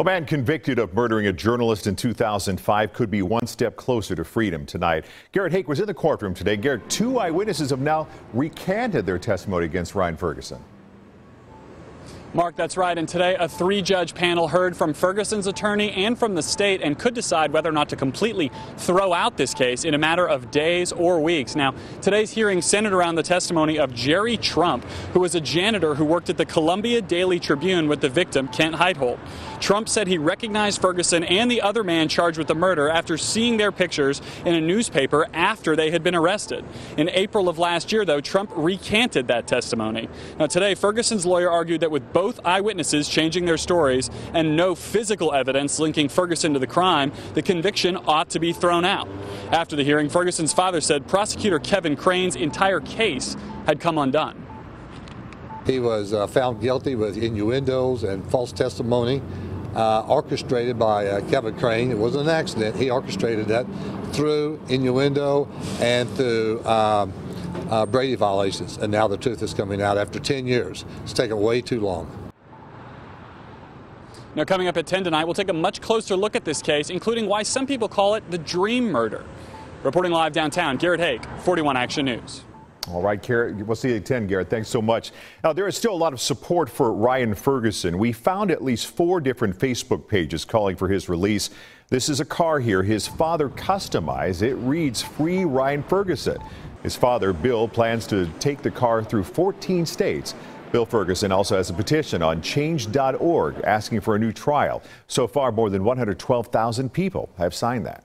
A man convicted of murdering a journalist in 2005 could be one step closer to freedom tonight. Garrett Haake was in the courtroom today. Garrett, two eyewitnesses have now recanted their testimony against Ryan Ferguson. Mark, that's right. And today, a three judge panel heard from Ferguson's attorney and from the state and could decide whether or not to completely throw out this case in a matter of days or weeks. Now, today's hearing centered around the testimony of Jerry Trump, who was a janitor who worked at the Columbia Daily Tribune with the victim, Kent Heitholt. Trump said he recognized Ferguson and the other man charged with the murder after seeing their pictures in a newspaper after they had been arrested. In April of last year, though, Trump recanted that testimony. Now, today, Ferguson's lawyer argued that with both both eyewitnesses changing their stories and no physical evidence linking Ferguson to the crime, the conviction ought to be thrown out. After the hearing, Ferguson's father said prosecutor Kevin Crane's entire case had come undone. He was uh, found guilty with innuendos and false testimony. Uh, orchestrated by uh, Kevin Crane. It was an accident. He orchestrated that through innuendo and through um, uh, Brady violations, and now the truth is coming out after 10 years. It's taken way too long. Now, coming up at 10 tonight, we'll take a much closer look at this case, including why some people call it the dream murder. Reporting live downtown, Garrett Haake, 41 Action News. All right, Garrett, we'll see you at 10, Garrett. Thanks so much. Now, there is still a lot of support for Ryan Ferguson. We found at least four different Facebook pages calling for his release. This is a car here his father customized. It reads Free Ryan Ferguson. His father, Bill, plans to take the car through 14 states. Bill Ferguson also has a petition on change.org asking for a new trial. So far, more than 112,000 people have signed that.